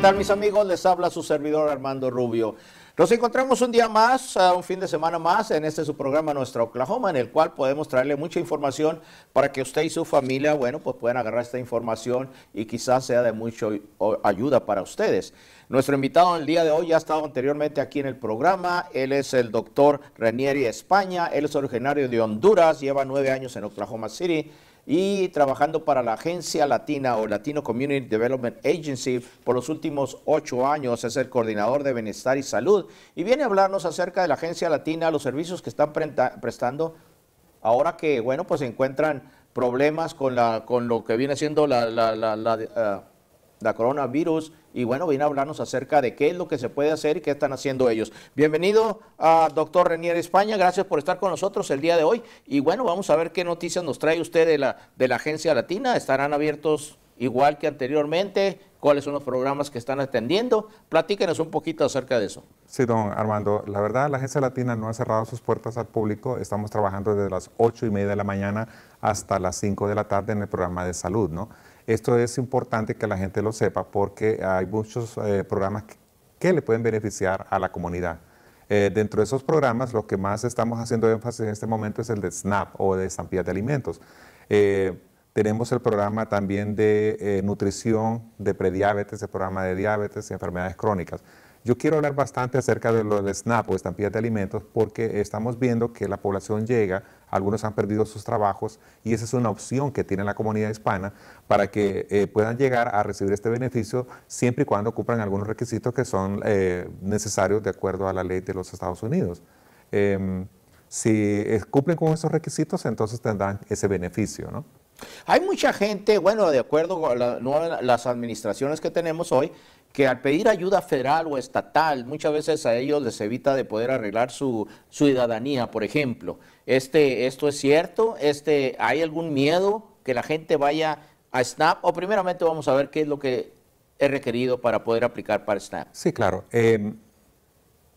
Hola, ¿qué tal mis amigos? Les habla su servidor Armando Rubio. Nos encontramos un día más, un fin de semana más, en este su programa Nuestra Oklahoma, en el cual podemos traerle mucha información para que usted y su familia, bueno, pues puedan agarrar esta información y quizás sea de mucha ayuda para ustedes. Nuestro invitado el día de hoy ya ha estado anteriormente aquí en el programa. Él es el doctor Renieri España. Él es originario de Honduras, lleva nueve años en Oklahoma City y trabajando para la Agencia Latina o Latino Community Development Agency por los últimos ocho años. Es el coordinador de Bienestar y Salud y viene a hablarnos acerca de la Agencia Latina, los servicios que están prestando ahora que, bueno, pues encuentran problemas con, la, con lo que viene siendo la, uh, coronavirus y bueno, viene a hablarnos acerca de qué es lo que se puede hacer y qué están haciendo ellos. Bienvenido a doctor Renier España, gracias por estar con nosotros el día de hoy y bueno, vamos a ver qué noticias nos trae usted de la, de la Agencia Latina, estarán abiertos igual que anteriormente, cuáles son los programas que están atendiendo. Platíquenos un poquito acerca de eso. Sí, don Armando, la verdad la Agencia Latina no ha cerrado sus puertas al público, estamos trabajando desde las 8 y media de la mañana hasta las 5 de la tarde en el programa de salud, ¿no? Esto es importante que la gente lo sepa porque hay muchos eh, programas que, le pueden beneficiar a la comunidad. Eh, dentro de esos programas, lo que más estamos haciendo énfasis en este momento es el de SNAP o de estampillas de alimentos. Eh, tenemos el programa también de nutrición, de prediabetes, el programa de diabetes y enfermedades crónicas. Yo quiero hablar bastante acerca de lo de SNAP o estampillas de alimentos porque estamos viendo que la población llega, algunos han perdido sus trabajos y esa es una opción que tiene la comunidad hispana para que eh, puedan llegar a recibir este beneficio siempre y cuando cumplan algunos requisitos que son eh, necesarios de acuerdo a la ley de los Estados Unidos. Em, si cumplen con esos requisitos, entonces tendrán ese beneficio, ¿no? Hay mucha gente, bueno, de acuerdo con las administraciones que tenemos hoy, que al pedir ayuda federal o estatal, muchas veces a ellos les evita de poder arreglar su, ciudadanía, por ejemplo. Este, ¿Esto es cierto? Este, ¿Hay algún miedo que la gente vaya a SNAP? O primeramente vamos a ver qué es lo que es requerido para poder aplicar para SNAP. Sí, claro. Em,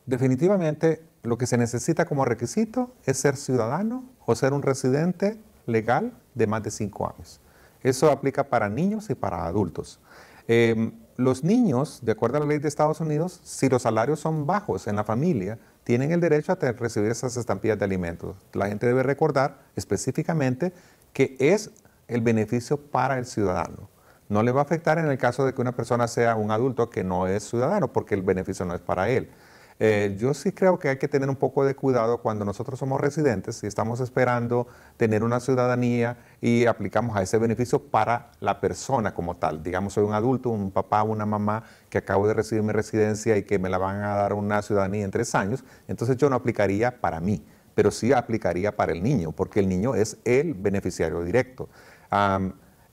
definitivamente lo que se necesita como requisito es ser ciudadano o ser un residente legal de más de cinco años. Eso aplica para niños y para adultos. Em, los niños, de acuerdo a la ley de Estados Unidos, si los salarios son bajos en la familia, tienen el derecho a recibir esas estampillas de alimentos. La gente debe recordar específicamente que es el beneficio para el ciudadano. No le va a afectar en el caso de que una persona sea un adulto que no es ciudadano, porque el beneficio no es para él. Eh, yo sí creo que hay que tener un poco de cuidado cuando nosotros somos residentes y estamos esperando tener una ciudadanía y aplicamos a ese beneficio para la persona como tal. Digamos, soy un adulto, un papá, una mamá que acabo de recibir mi residencia y que me la van a dar una ciudadanía en tres años, entonces yo no aplicaría para mí, pero sí aplicaría para el niño, porque el niño es el beneficiario directo.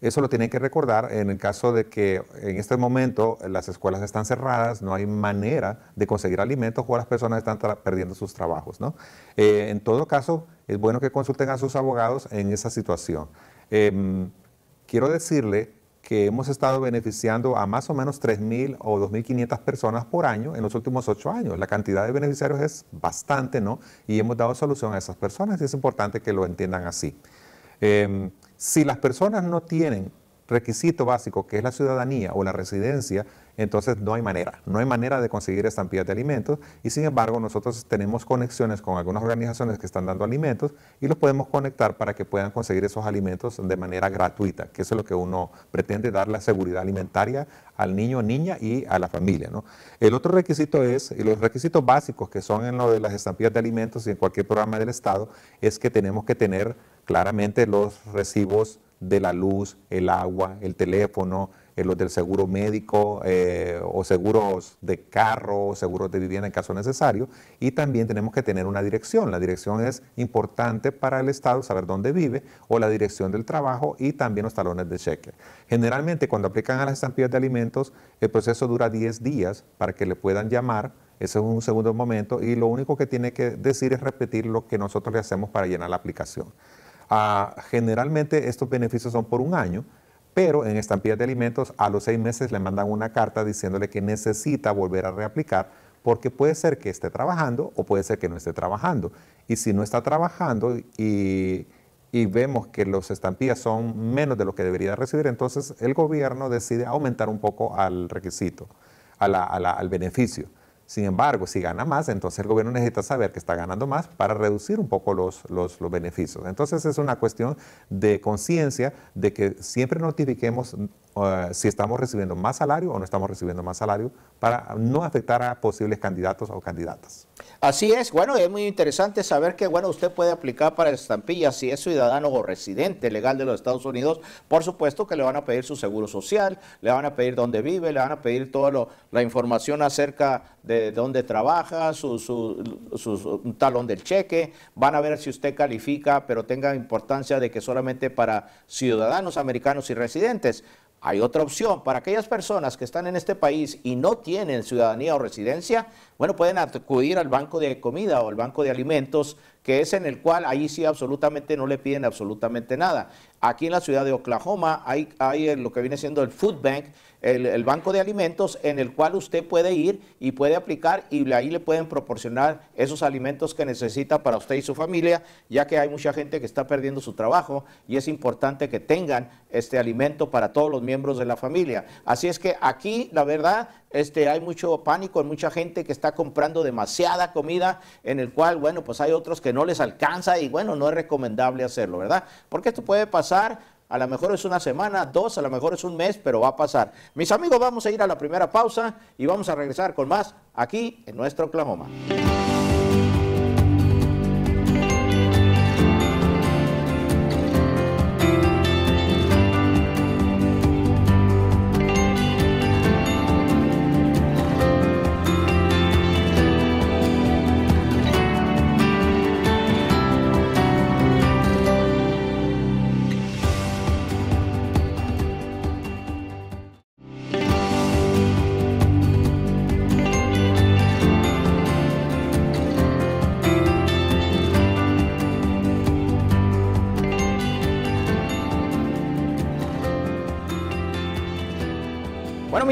Eso lo tienen que recordar en el caso de que en este momento las escuelas están cerradas, no hay manera de conseguir alimentos o las personas están perdiendo sus trabajos. ¿no? Eh, en todo caso, es bueno que consulten a sus abogados en esa situación. Em, quiero decirle que hemos estado beneficiando a más o menos 3.000 o 2.500 personas por año en los últimos ocho años. La cantidad de beneficiarios es bastante, ¿no? Y hemos dado solución a esas personas y es importante que lo entiendan así. Em, si las personas no tienen requisito básico, que es la ciudadanía o la residencia, entonces no hay manera, no hay manera de conseguir estampillas de alimentos y sin embargo nosotros tenemos conexiones con algunas organizaciones que están dando alimentos y los podemos conectar para que puedan conseguir esos alimentos de manera gratuita, que eso es lo que uno pretende, dar la seguridad alimentaria al niño, niña y a la familia. El otro requisito es, y los requisitos básicos que son en lo de las estampillas de alimentos y en cualquier programa del Estado, es que tenemos que tener claramente los recibos de la luz, el agua, el teléfono, eh, los del seguro médico eh, o seguros de carro seguros de vivienda en caso necesario. Y también tenemos que tener una dirección. La dirección es importante para el Estado, saber dónde vive, o la dirección del trabajo y también los talones de cheque. Generalmente cuando aplican a las estampillas de alimentos, el proceso dura 10 días para que le puedan llamar. Ese es un segundo momento y lo único que tiene que decir es repetir lo que nosotros le hacemos para llenar la aplicación. Generalmente estos beneficios son por un año, pero en estampillas de alimentos a los seis meses le mandan una carta diciéndole que necesita volver a reaplicar porque puede ser que esté trabajando o puede ser que no esté trabajando. Y si no está trabajando y y vemos que los estampillas son menos de lo que debería recibir, entonces el gobierno decide aumentar un poco al requisito, al beneficio. Sin embargo, si gana más, entonces el gobierno necesita saber que está ganando más para reducir un poco los, los, beneficios. Entonces es una cuestión de conciencia de que siempre notifiquemos uh, si estamos recibiendo más salario o no estamos recibiendo más salario para no afectar a posibles candidatos o candidatas. Así es, bueno, es muy interesante saber que, bueno, usted puede aplicar para estampilla si es ciudadano o residente legal de los Estados Unidos. Por supuesto que le van a pedir su seguro social, le van a pedir dónde vive, le van a pedir toda la información acerca de dónde trabaja, su, su, talón del cheque, van a ver si usted califica, pero tenga importancia de que solamente para ciudadanos americanos y residentes. Hay otra opción para aquellas personas que están en este país y no tienen ciudadanía o residencia, bueno, pueden acudir al banco de comida o al banco de alimentos, que es en el cual ahí sí absolutamente no le piden absolutamente nada. Aquí en la ciudad de Oklahoma hay, lo que viene siendo el Food Bank, el, banco de alimentos en el cual usted puede ir y puede aplicar y ahí le pueden proporcionar esos alimentos que necesita para usted y su familia, ya que hay mucha gente que está perdiendo su trabajo y es importante que tengan este alimento para todos los miembros de la familia. Así es que aquí, la verdad, este, hay mucho pánico, hay mucha gente que está comprando demasiada comida, en el cual, bueno, pues hay otros que no les alcanza y bueno, no es recomendable hacerlo, ¿verdad? Porque esto puede pasar a lo mejor es una semana, dos, a lo mejor es un mes, pero va a pasar. Mis amigos, vamos a ir a la primera pausa y vamos a regresar con más aquí en nuestro Oklahoma.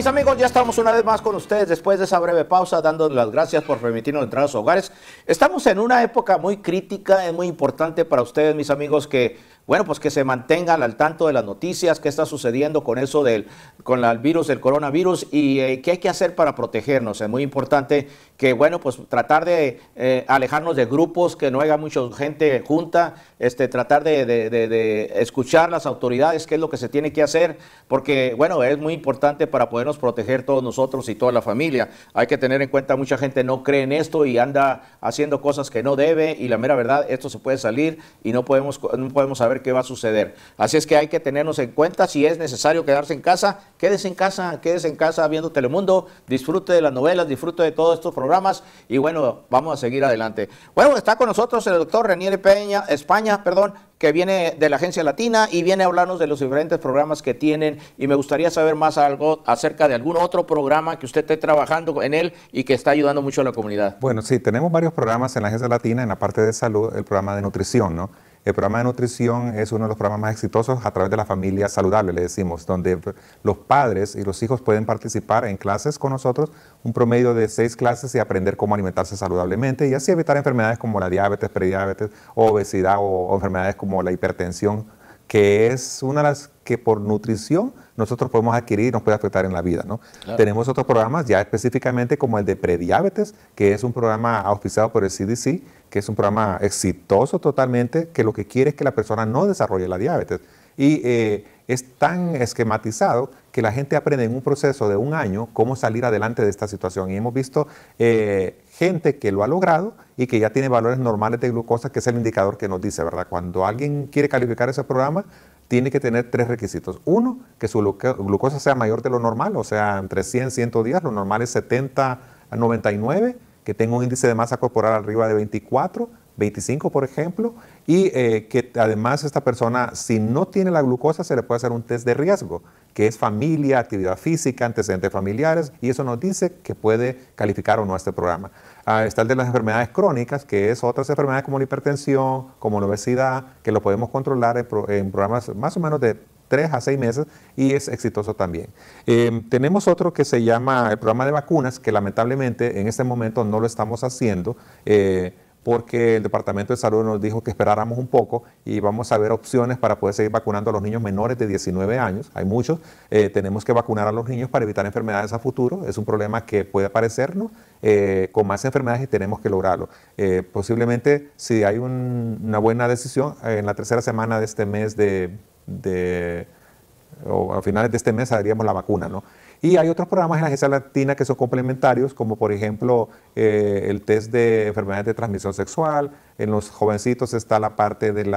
Amigos, ya estamos una vez más con ustedes después de esa breve pausa, dando las gracias por permitirnos entrar a sus hogares. Estamos en una época muy crítica, es muy importante para ustedes, mis amigos, que bueno, pues que se mantengan al tanto de las noticias, qué está sucediendo con eso del con el virus del coronavirus y eh, qué hay que hacer para protegernos. Es muy importante que, bueno, pues tratar de eh, alejarnos de grupos, que no haya mucha gente junta, este, tratar de, de, escuchar las autoridades, qué es lo que se tiene que hacer, porque, bueno, es muy importante para podernos proteger todos nosotros y toda la familia. Hay que tener en cuenta, mucha gente no cree en esto y anda haciendo cosas que no debe y la mera verdad, esto se puede salir y no podemos, no podemos saber qué va a suceder. Así es que hay que tenernos en cuenta, si es necesario quedarse en casa, quédese en casa, quédese en casa viendo Telemundo, disfrute de las novelas, disfrute de todos estos programas y bueno, vamos a seguir adelante. Bueno, está con nosotros el doctor Renier Peña, España, perdón, que viene de la Agencia Latina y viene a hablarnos de los diferentes programas que tienen y me gustaría saber más algo acerca de algún otro programa que usted esté trabajando en él y que está ayudando mucho a la comunidad. Bueno, sí, tenemos varios programas en la Agencia Latina en la parte de salud, el programa de nutrición, ¿no? El programa de nutrición es uno de los programas más exitosos a través de la familia saludable, le decimos, donde los padres y los hijos pueden participar en clases con nosotros, un promedio de seis clases y aprender cómo alimentarse saludablemente y así evitar enfermedades como la diabetes, prediabetes, obesidad o, enfermedades como la hipertensión, que es una de las que por nutrición nosotros podemos adquirir y nos puede afectar en la vida. ¿no? Tenemos otros programas ya específicamente como el de prediabetes, que es un programa auspiciado por el CDC, que es un programa exitoso totalmente, que lo que quiere es que la persona no desarrolle la diabetes. Y eh, es tan esquematizado que la gente aprende en un proceso de un año cómo salir adelante de esta situación. Y hemos visto eh, gente que lo ha logrado y que ya tiene valores normales de glucosa, que es el indicador que nos dice, ¿verdad? Cuando alguien quiere calificar ese programa, tiene que tener tres requisitos. Uno, que su glucosa sea mayor de lo normal, o sea, entre 100 y 110, lo normal es 70 a 99 que tenga un índice de masa corporal arriba de 24, 25 por ejemplo, y eh, que además esta persona, si no tiene la glucosa, se le puede hacer un test de riesgo, que es familia, actividad física, antecedentes familiares, y eso nos dice que puede calificar o no este programa. Ah, está el de las enfermedades crónicas, que es otras enfermedades como la hipertensión, como la obesidad, que lo podemos controlar en programas más o menos de tres a seis meses y es exitoso también. Em, tenemos otro que se llama el programa de vacunas, que lamentablemente en este momento no lo estamos haciendo. Eh, porque el Departamento de Salud nos dijo que esperáramos un poco y vamos a ver opciones para poder seguir vacunando a los niños menores de 19 años. Hay muchos. Eh, tenemos que vacunar a los niños para evitar enfermedades a futuro. Es un problema que puede aparecernos eh, con más enfermedades y tenemos que lograrlo. Posiblemente, si hay una buena decisión, en la tercera semana de este mes de, o a finales de este mes haríamos la vacuna, ¿no? Y hay otros programas en la Agencia Latina que son complementarios, como por ejemplo eh, el test de enfermedades de transmisión sexual. En los jovencitos está la parte del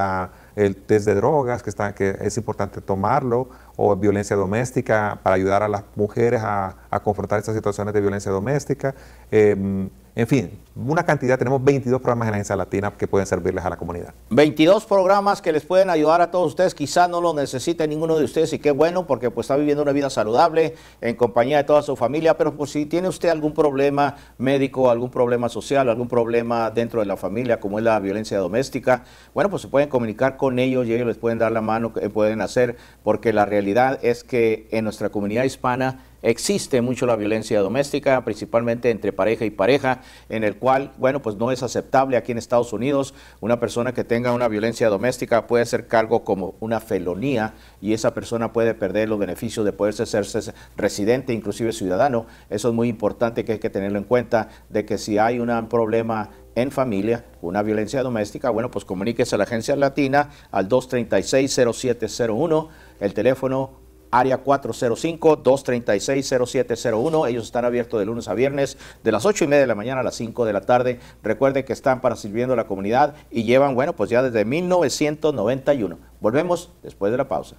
test de drogas, que, está, que es importante tomarlo, o violencia doméstica, para ayudar a las mujeres a, confrontar estas situaciones de violencia doméstica. Em, en fin, una cantidad, tenemos 22 programas en la Agencia Latina que pueden servirles a la comunidad. 22 programas que les pueden ayudar a todos ustedes, quizás no lo necesite ninguno de ustedes y qué bueno porque pues está viviendo una vida saludable en compañía de toda su familia, pero pues si tiene usted algún problema médico, algún problema social, algún problema dentro de la familia como es la violencia doméstica, bueno pues se pueden comunicar con ellos y ellos les pueden dar la mano que pueden hacer porque la realidad es que en nuestra comunidad hispana existe mucho la violencia doméstica, principalmente entre pareja y pareja, en el cual, bueno, pues no es aceptable aquí en Estados Unidos. Una persona que tenga una violencia doméstica puede ser cargo como una felonía y esa persona puede perder los beneficios de poderse hacerse residente, inclusive ciudadano. Eso es muy importante que hay que tenerlo en cuenta de que si hay un problema en familia, una violencia doméstica, bueno, pues comuníquese a la agencia latina al 236-0701, el teléfono área 405-236-0701. Ellos están abiertos de lunes a viernes de las 8 y media de la mañana a las 5 de la tarde. Recuerden que están para sirviendo a la comunidad y llevan, bueno, pues ya desde 1991. Volvemos después de la pausa.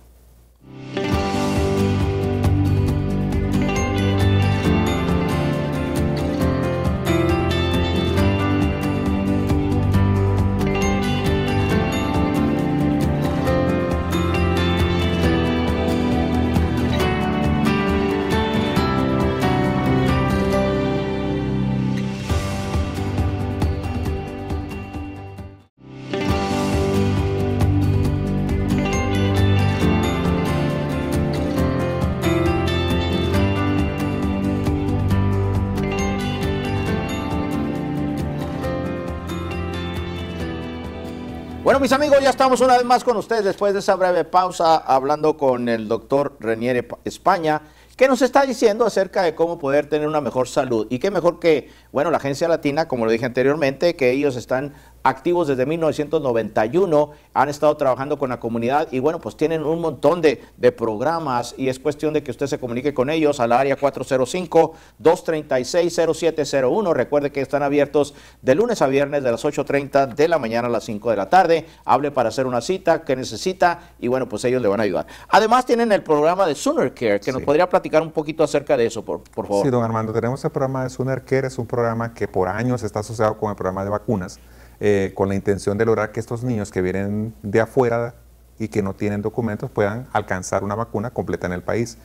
Mis amigos, ya estamos una vez más con ustedes después de esa breve pausa hablando con el doctor Renier España, que nos está diciendo acerca de cómo poder tener una mejor salud. Y qué mejor que, bueno, la agencia latina, como lo dije anteriormente, que ellos están activos desde 1991, han estado trabajando con la comunidad y bueno, pues tienen un montón de, programas y es cuestión de que usted se comunique con ellos al área 405-236-0701. Recuerde que están abiertos de lunes a viernes de las 8.30 de la mañana a las 5 de la tarde. Hable para hacer una cita que necesita y bueno, pues ellos le van a ayudar. Además tienen el programa de Sooner Care, que nos podría platicar un poquito acerca de eso, por, por favor. Sí, don Armando, tenemos el programa de Sooner Care, es un programa que por años está asociado con el programa de vacunas. Eh, con la intención de lograr que estos niños que vienen de afuera y que no tienen documentos puedan alcanzar una vacuna completa en el país.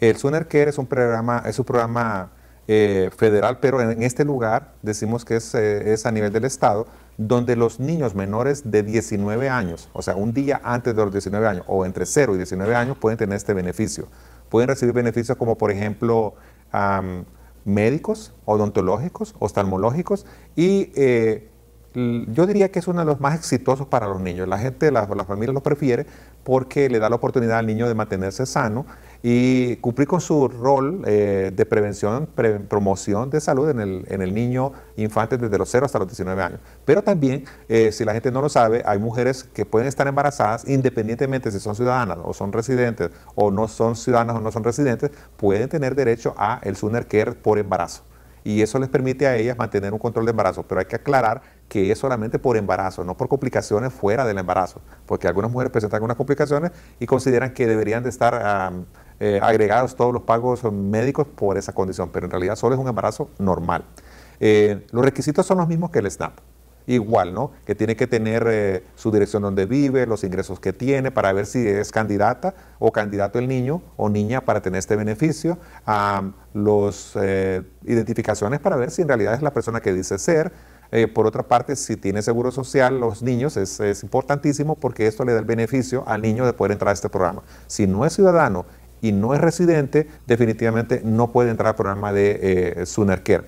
El Sooner Care es un programa, es un programa eh, federal, pero en este lugar decimos que es, eh, es, a nivel del Estado, donde los niños menores de 19 años, o sea, un día antes de los 19 años, o entre 0 y 19 años, pueden tener este beneficio. Pueden recibir beneficios como, por ejemplo, médicos, odontológicos, oftalmológicos y yo diría que es uno de los más exitosos para los niños. La gente, la, la familia lo prefiere porque le da la oportunidad al niño de mantenerse sano y cumplir con su rol eh, de prevención, promoción de salud en el, en el, niño infante desde los 0 hasta los 19 años. Pero también, eh, si la gente no lo sabe, hay mujeres que pueden estar embarazadas independientemente si son ciudadanas o son residentes o no son ciudadanas o no son residentes, pueden tener derecho a el Sooner Care por embarazo y eso les permite a ellas mantener un control de embarazo. Pero hay que aclarar que es solamente por embarazo, no por complicaciones fuera del embarazo, porque algunas mujeres presentan algunas complicaciones y consideran que deberían de estar eh, agregados todos los pagos médicos por esa condición, pero en realidad solo es un embarazo normal. Eh, los requisitos son los mismos que el SNAP igual, ¿no? Que tiene que tener eh, su dirección donde vive, los ingresos que tiene para ver si es candidata o candidato el niño o niña para tener este beneficio, los eh, identificaciones para ver si en realidad es la persona que dice ser. Eh, por otra parte, si tiene seguro social, los niños es, importantísimo porque esto le da el beneficio al niño de poder entrar a este programa. Si no es ciudadano y no es residente, definitivamente no puede entrar al programa de Sooner Care.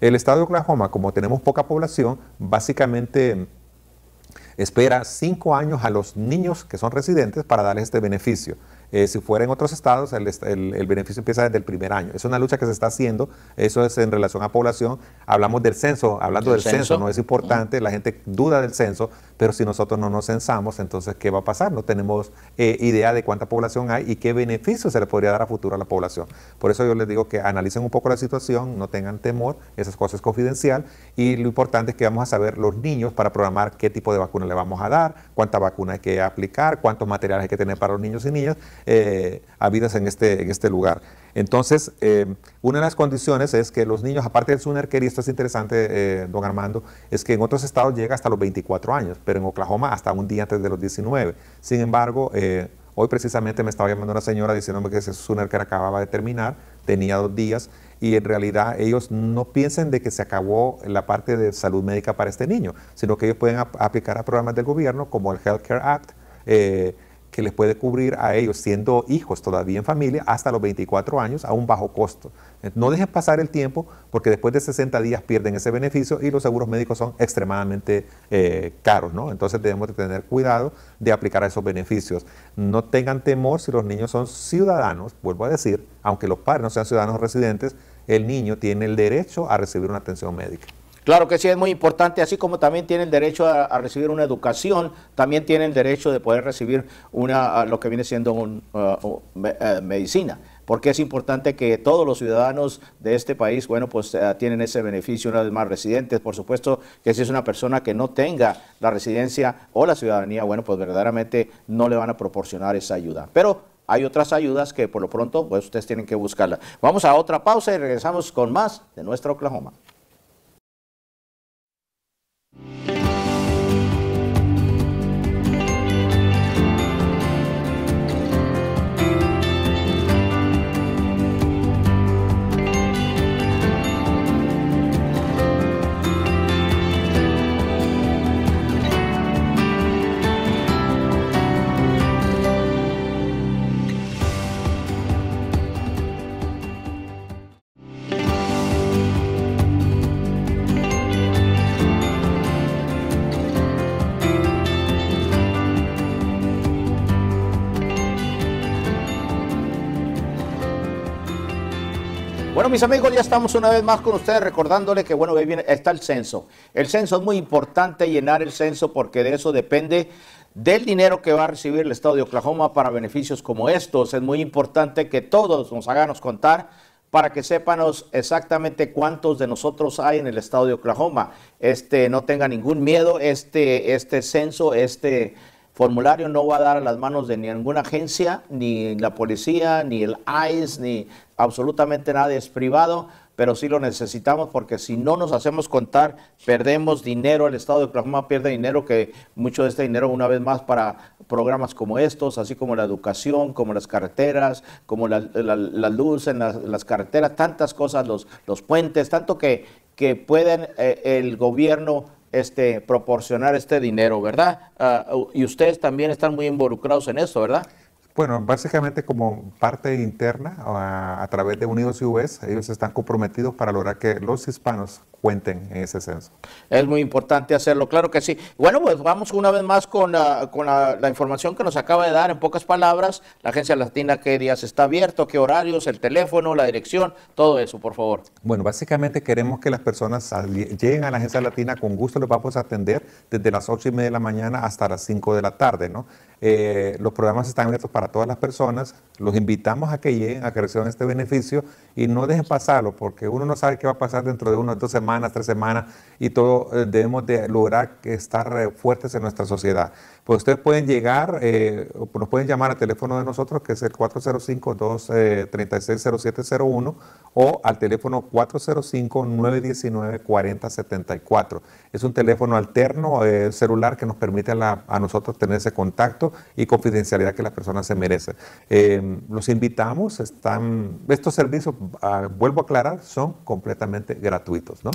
El estado de Oklahoma, como tenemos poca población, básicamente espera cinco años a los niños que son residentes para darles este beneficio. Eh, si fuera en otros estados, el, beneficio empieza desde el primer año. Es una lucha que se está haciendo, eso es en relación a población. Hablamos del censo, hablando del censo, no es importante, la gente duda del censo, pero si nosotros no nos censamos, entonces, ¿qué va a pasar? No tenemos eh, idea de cuánta población hay y qué beneficio se le podría dar a futuro a la población. Por eso yo les digo que analicen un poco la situación, no tengan temor, esas cosas es confidencial y lo importante es que vamos a saber los niños para programar qué tipo de vacuna le vamos a dar, cuánta vacuna hay que aplicar, cuántos materiales hay que tener para los niños y niñas eh, habidas en este, en este lugar. Entonces, eh, una de las condiciones es que los niños, aparte del Suner y esto es interesante, eh, don Armando, es que en otros estados llega hasta los 24 años, pero en Oklahoma hasta un día antes de los 19. Sin embargo, eh, hoy precisamente me estaba llamando una señora diciéndome que ese Suner acababa de terminar, tenía dos días, y en realidad ellos no piensen de que se acabó la parte de salud médica para este niño, sino que ellos pueden aplicar a programas del gobierno como el Health Care Act, que les puede cubrir a ellos, siendo hijos todavía en familia, hasta los 24 años a un bajo costo. No dejen pasar el tiempo porque después de 60 días pierden ese beneficio y los seguros médicos son extremadamente eh, caros, ¿no? Entonces debemos de tener cuidado de aplicar esos beneficios. No tengan temor si los niños son ciudadanos, vuelvo a decir, aunque los padres no sean ciudadanos residentes, el niño tiene el derecho a recibir una atención médica. Claro que sí, es muy importante, así como también tienen derecho a, recibir una educación, también tienen derecho de poder recibir una, lo que viene siendo uh, uh, medicina porque es importante que todos los ciudadanos de este país, bueno, pues uh, tienen ese beneficio, una vez más residentes, por supuesto que si es una persona que no tenga la residencia o la ciudadanía, bueno, pues verdaderamente no le van a proporcionar esa ayuda. Pero hay otras ayudas que por lo pronto, pues ustedes tienen que buscarla. Vamos a otra pausa y regresamos con más de nuestra Oklahoma. Mis amigos, ya estamos una vez más con ustedes recordándole que, bueno, está el censo. El censo es muy importante llenar el censo porque de eso depende del dinero que va a recibir el Estado de Oklahoma para beneficios como estos. Es muy importante que todos nos hagamos contar para que sépanos exactamente cuántos de nosotros hay en el Estado de Oklahoma. Este, no tenga ningún miedo, este, este censo, este formulario no va a dar a las manos de ninguna agencia, ni la policía, ni el ICE, ni absolutamente nada es privado, pero sí lo necesitamos porque si no nos hacemos contar, perdemos dinero, el Estado de Oklahoma pierde dinero, que mucho de este dinero una vez más para programas como estos, así como la educación, como las carreteras, como la, luz en las, carreteras, tantas cosas, los, los puentes, tanto que, que pueden eh, el gobierno este, proporcionar este dinero, ¿verdad? Ah, y ustedes también están muy involucrados en eso, ¿verdad? Bueno, básicamente como parte interna, a, a través de Unidos US, ellos están comprometidos para lograr que los hispanos cuenten en ese censo. Es muy importante hacerlo, claro que sí. Bueno, pues vamos una vez más con, la, con la, información que nos acaba de dar en pocas palabras. La Agencia Latina, qué días está abierto, qué horarios, el teléfono, la dirección, todo eso, por favor. Bueno, básicamente queremos que las personas lleguen a la Agencia Latina, con gusto les vamos a atender desde las ocho y media de la mañana hasta las 5 de la tarde, ¿no? Eh, los programas están abiertos para todas las personas. Los invitamos a que lleguen, a que reciban este beneficio y no dejen pasarlo, porque uno no sabe qué va a pasar dentro de unas dos semanas, tres semanas, y todo eh, debemos de lograr estar eh, fuertes en nuestra sociedad. Pues ustedes pueden llegar, eh, nos pueden llamar al teléfono de nosotros, que es el 405-236-0701, o al teléfono 405-919-4074. Es un teléfono alterno eh, celular que nos permite a, nosotros tener ese contacto y confidencialidad que la persona se merece. Eh, los invitamos, están, estos servicios, ah, vuelvo a aclarar, son completamente gratuitos. ¿no?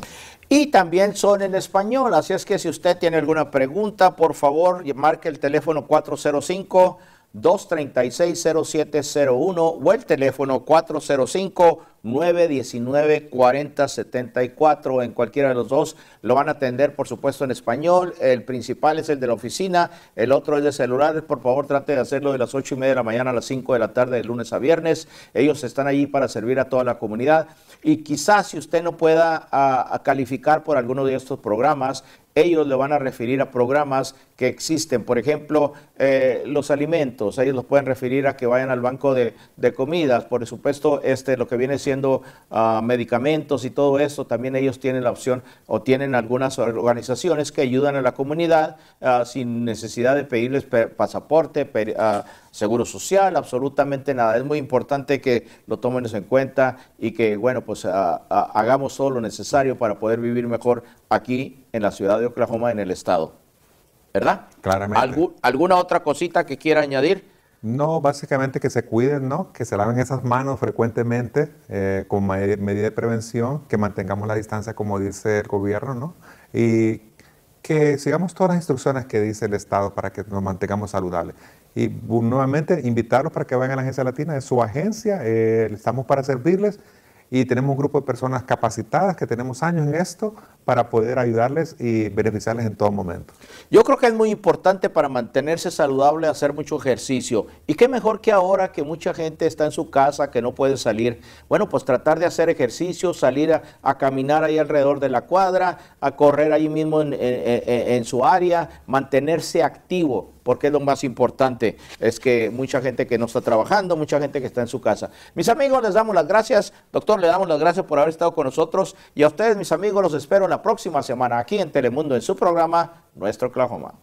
Y también son en español, así es que si usted tiene alguna pregunta, por favor, marque el teléfono 405 236-0701 o el teléfono 405-919-4074. En cualquiera de los dos lo van a atender, por supuesto, en español. El principal es el de la oficina, el otro es de celulares. Por favor, trate de hacerlo de las 8 y media de la mañana a las 5 de la tarde, de lunes a viernes. Ellos están allí para servir a toda la comunidad. Y quizás si usted no pueda a, calificar por alguno de estos programas, ellos le van a referir a programas que existen. Por ejemplo, eh, los alimentos, ellos los pueden referir a que vayan al banco de, comidas. Por supuesto, este, lo que viene siendo ah, medicamentos y todo eso, también ellos tienen la opción o tienen algunas organizaciones que ayudan a la comunidad ah, sin necesidad de pedirles pasaporte, ah, seguro social, absolutamente nada. Es muy importante que lo tomen en cuenta y que, bueno, pues hagamos todo lo necesario para poder vivir mejor aquí en la ciudad de Oklahoma, en el estado. ¿verdad? Claramente. ¿Alguna otra cosita que quiera añadir? No, básicamente que se cuiden, ¿no? Que se laven esas manos frecuentemente eh, con medida de prevención, que mantengamos la distancia como dice el gobierno, ¿no? Y que sigamos todas las instrucciones que dice el Estado para que nos mantengamos saludables. Y nuevamente invitarlos para que vayan a la Agencia Latina, es su agencia, eh, estamos para servirles y tenemos un grupo de personas capacitadas que tenemos años en esto para poder ayudarles y beneficiarles en todo momento. Yo creo que es muy importante para mantenerse saludable hacer mucho ejercicio. Y qué mejor que ahora que mucha gente está en su casa, que no puede salir. Bueno, pues tratar de hacer ejercicio, salir a, caminar ahí alrededor de la cuadra, a correr ahí mismo en su área, mantenerse activo porque lo más importante, es que mucha gente que no está trabajando, mucha gente que está en su casa. Mis amigos, les damos las gracias, doctor, le damos las gracias por haber estado con nosotros y a ustedes, mis amigos, los espero la próxima semana aquí en Telemundo en su programa Nuestro Oklahoma.